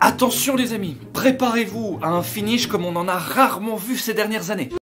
Attention les amis, préparez-vous à un finish comme on en a rarement vu ces dernières années.